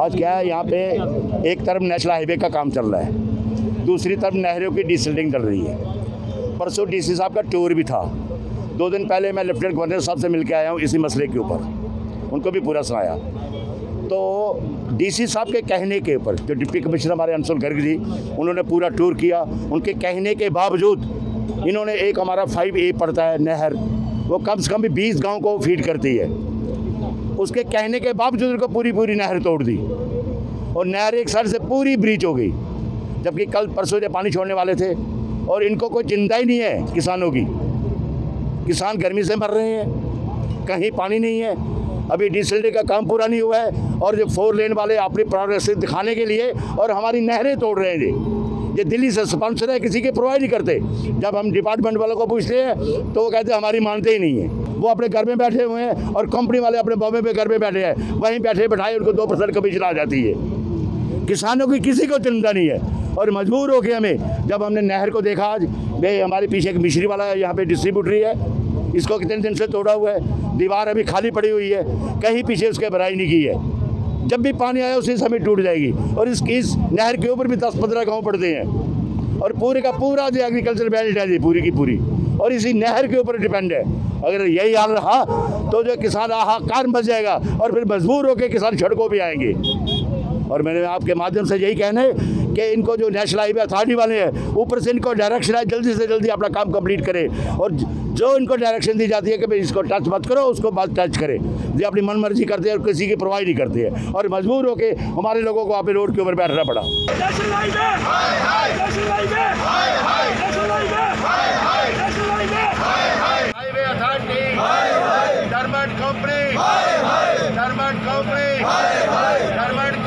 आज क्या है, यहाँ पे एक तरफ़ नेशनल हाईवे का काम चल रहा है, दूसरी तरफ़ नहरों की डिसल्टिंग चल रही है। परसों डीसी साहब का टूर भी था। दो दिन पहले मैं लेफ्टिनेंट गवर्नर साहब से मिल के आया हूँ इसी मसले के ऊपर। उनको भी पूरा सुनाया। तो डीसी साहब के कहने के ऊपर, जो डिप्टी कमिश्नर हमारे अंशुल गर्ग जी, उन्होंने पूरा टूर किया। उनके कहने के बावजूद इन्होंने एक हमारा फाइव ए पड़ता है, नहर। वो कम से कम भी बीस गाँव को फ़ीड करती है। उसके कहने के बावजूद उनको पूरी पूरी नहर तोड़ दी। और नहर एक साइड से पूरी ब्रीच हो गई, जबकि कल परसों जब पानी छोड़ने वाले थे। और इनको कोई चिंता ही नहीं है किसानों की। किसान गर्मी से मर रहे हैं, कहीं पानी नहीं है। अभी डिसल्टी का काम पूरा नहीं हुआ है, और जो फोर लेन वाले अपनी प्रोग्रेस दिखाने के लिए और हमारी नहरें तोड़ रहे हैं ये दिल्ली से स्पॉन्सर है, किसी के प्रोवाइड नहीं करते। जब हम डिपार्टमेंट वालों को पूछते हैं तो वो कहते हैं, हमारी मानते ही नहीं है। वो अपने घर में बैठे हुए हैं और कंपनी वाले अपने बॉम्बे में घर में बैठे हैं। वहीं बैठे बैठाए, उनको दो परसेंट कमीशन आ जाती है। किसानों की किसी को चिंता नहीं है। और मजबूर हो के हमें। जब हमने नहर को देखा आज भाई हमारे पीछे एक मिश्री वाला है, यहाँ पे डिस्ट्रीब्यूटरी है। इसको कितने दिन से तोड़ा हुआ है। दीवार अभी खाली पड़ी हुई है। कहीं पीछे उसके भराई नहीं की है। जब भी पानी आया, उसी समय टूट जाएगी। और इस इस नहर के ऊपर भी दस पंद्रह गाँव पड़ते हैं। और पूरे का पूरा जो एग्रीकल्चर बेल्ट है जी, पूरी की पूरी। और इसी नहर के ऊपर डिपेंड है। अगर यही हाल रहा तो जो किसान हाहाकार मच जाएगा और फिर मजबूर होकर किसान सड़कों पे आएँगे। और मैंने आपके माध्यम से यही कहना कि इनको जो नेशनल हाईवे अथॉरिटी वाले हैं, ऊपर से इनको डायरेक्शन है जल्दी से जल्दी अपना काम कंप्लीट करें। और जो इनको डायरेक्शन दी जाती है कि भाई इसको टच मत करो, उसको बात टच करें। ये अपनी मन मर्ज़ी करते हैं और किसी की परवाह नहीं करते हैं। और मजबूर होकर हमारे लोगों को अपने रोड के ऊपर बैठना पड़ा। डरमट कंपनी डरमट